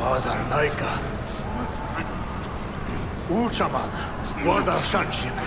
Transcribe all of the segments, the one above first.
Вардар Найка. Учаман, Вардар Шанчина.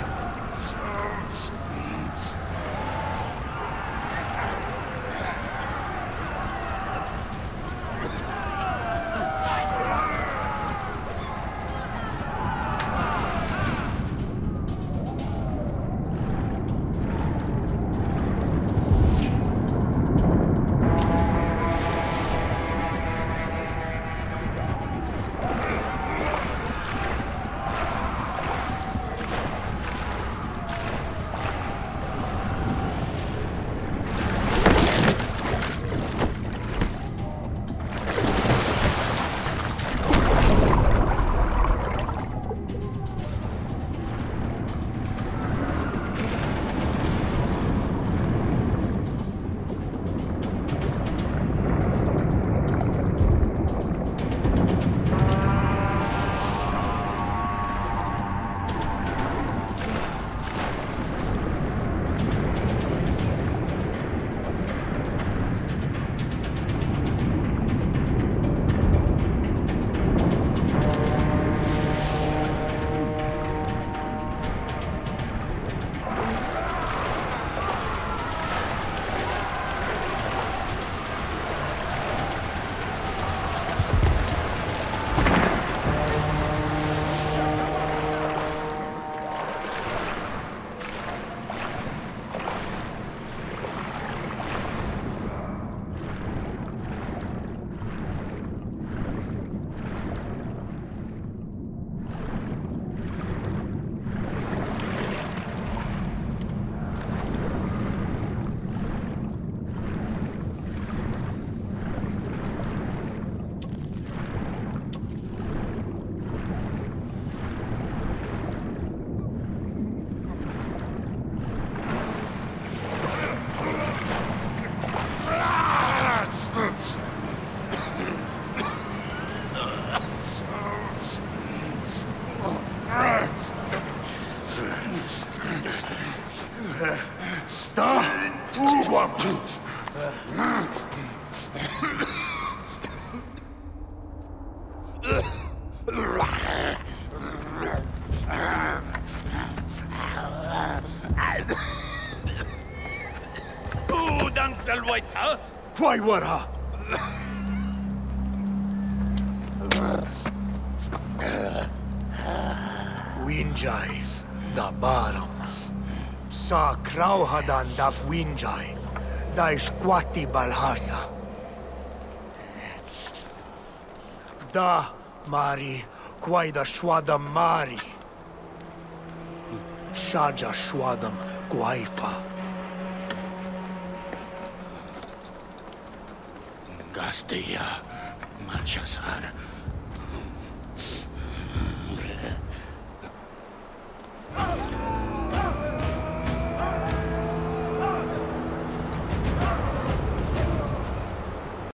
Wenja, the bottom. Sa Krauhadan daf Wenja. Dai scoati balhasa. Da, Mari, da Shwadam Mari. Shaja Shwadam Guaifa. Gasteia, Marchasar.